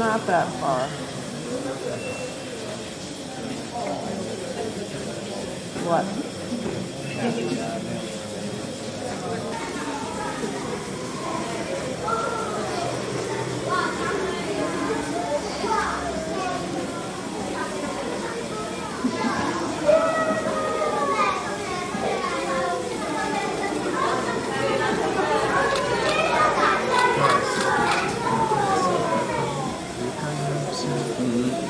not that far. What? Mm-hmm.